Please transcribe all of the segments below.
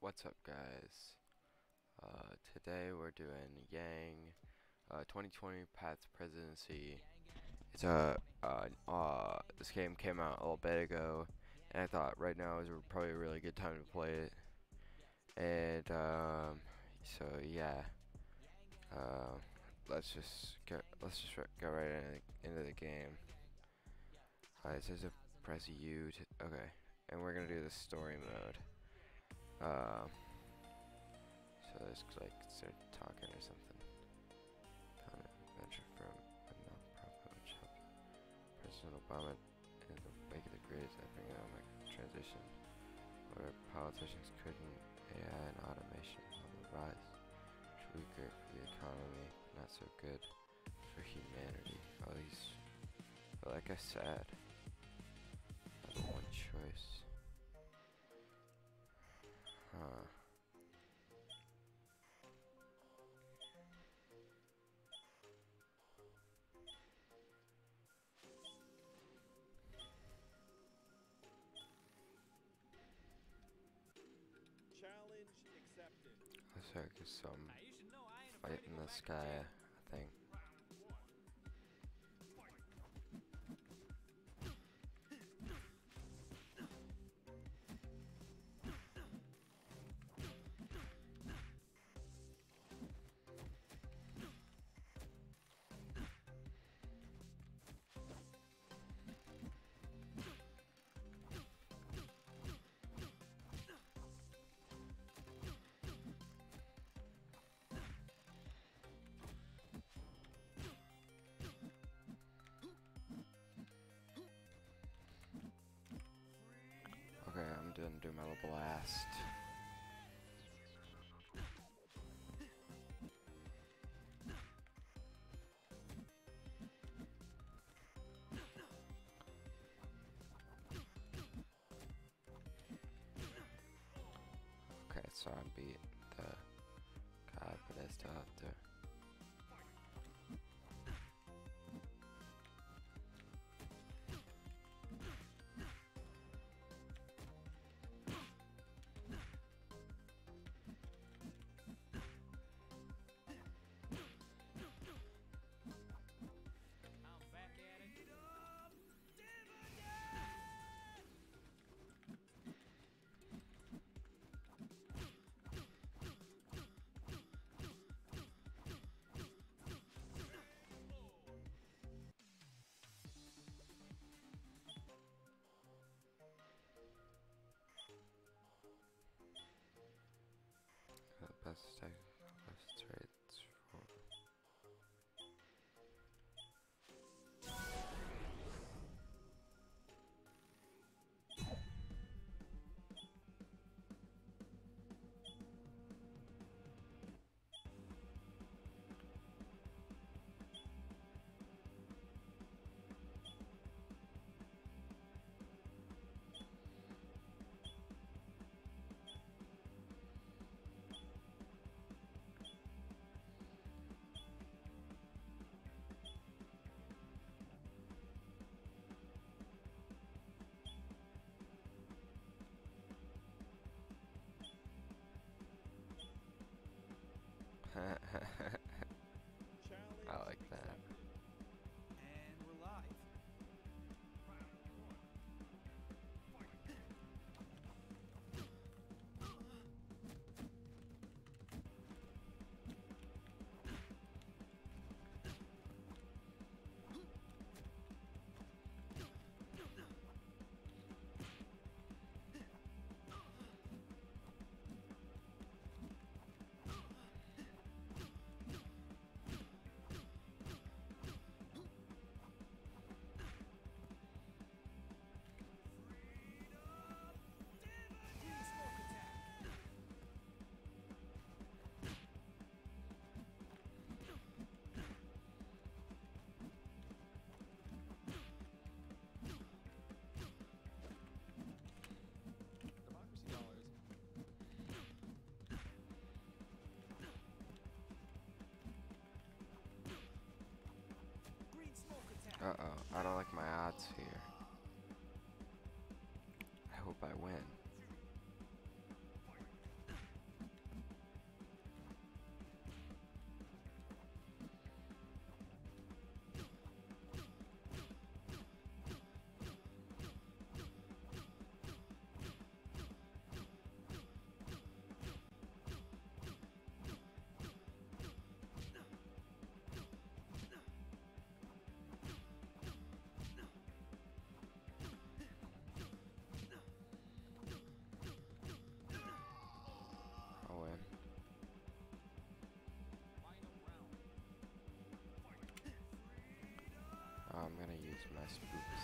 what's up guys? Uh, today we're doing Yang uh, 2020 Path to Presidency. It's a uh, uh, this game came out a little bit ago, and I thought right now is probably a really good time to play it. And um, so yeah, uh, let's just get let's just go right in, into the game. Uh, it says to press U. To, okay, and we're gonna do the story mode. Uh, so let's like start talking or something. From a non-profit which helped President Obama in the wake of the great economic transition, where politicians couldn't AI and automation on the rise. Which be great for the economy, not so good for humanity. These, but like I said, have one choice. Huh. Challenge accepted. Like there's some fight in the sky, Doing my little blast. Okay, so I beat the guy, but I still have to. Uh, best smoke attack. Uh oh, I don't like my odds here.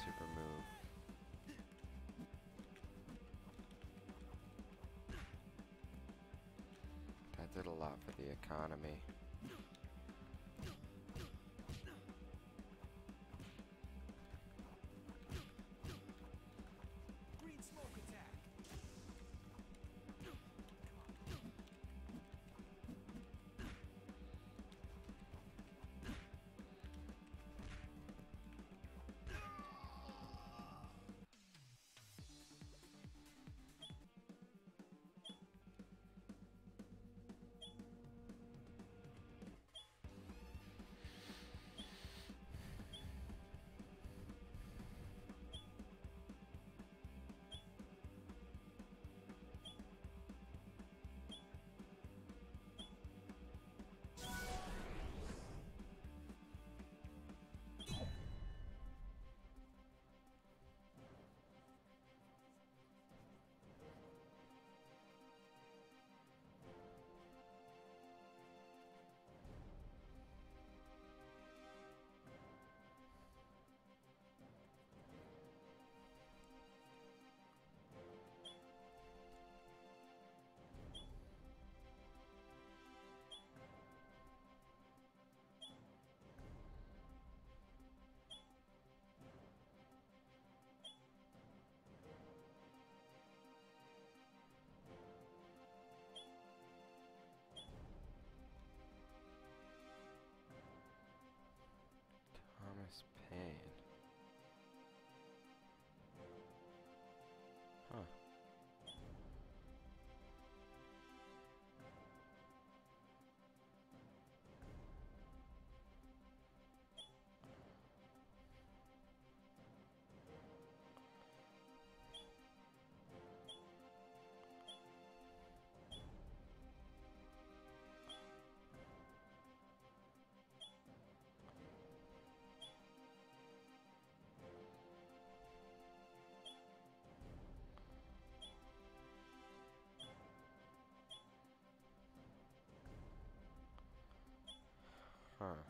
Super move. That did a lot for the economy. Huh.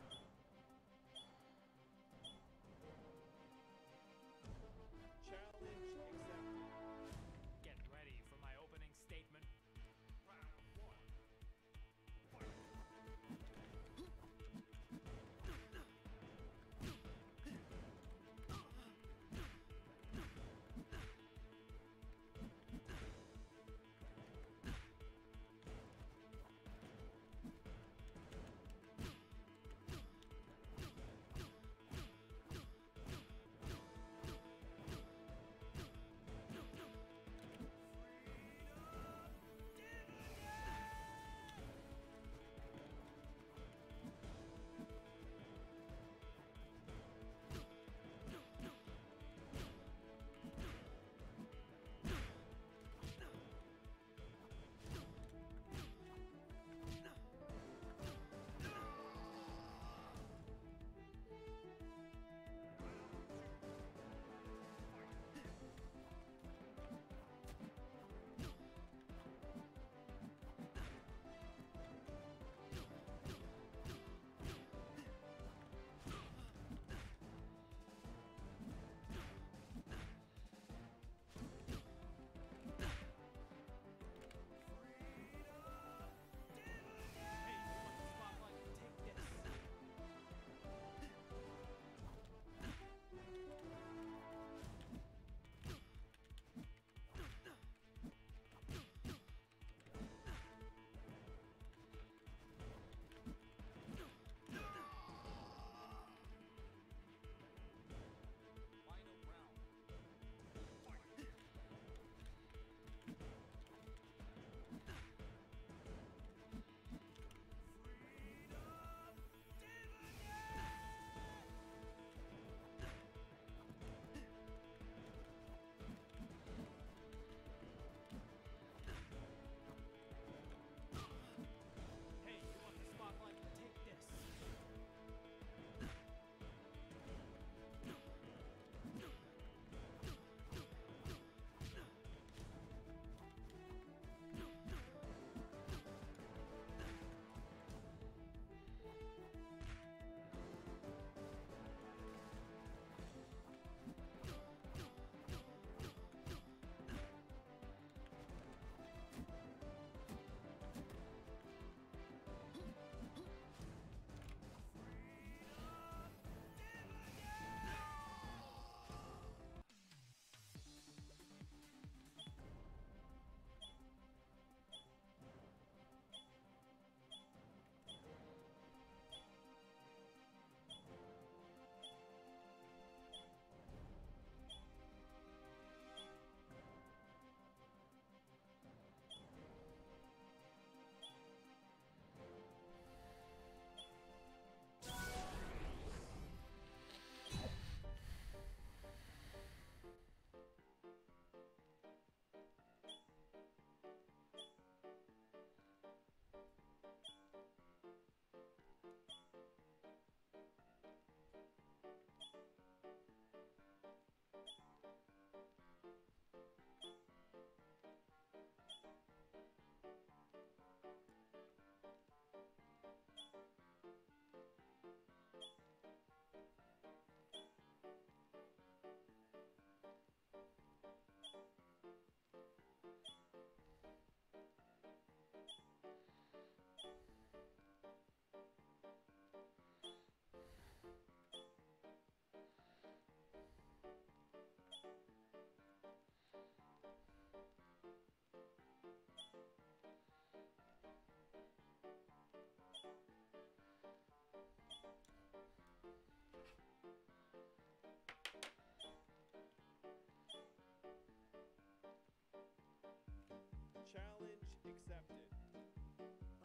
Accepted.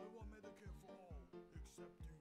I want Medicare for all, except you.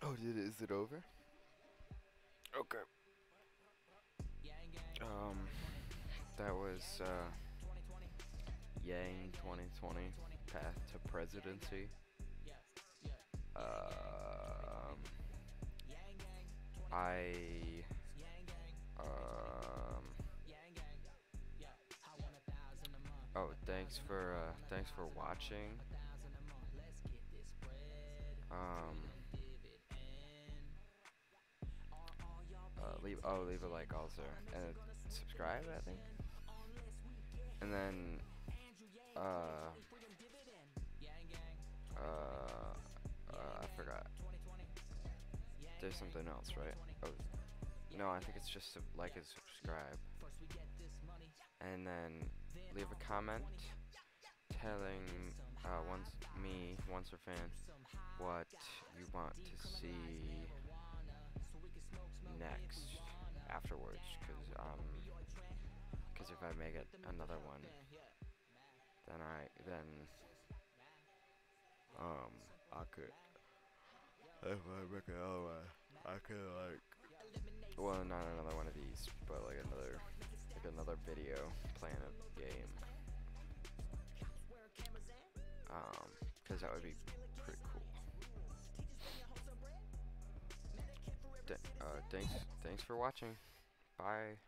Did is it over? Okay. Um, that was uh, Yang 2020 Path to Presidency. Um, I um. Oh, thanks for uh, thanks for watching. Um. Oh leave a like also and subscribe I think. And then uh uh, uh I forgot. There's something else, right? Oh, no, I think it's just like and subscribe. And then leave a comment telling uh, once me, once a fan, what you want to see next afterwards, because um, because if I make it another one, then I then um I could if I make another one, I could like well not another one of these, but like another like another video playing a game. Um, because that would be thanks, thanks for watching. Bye.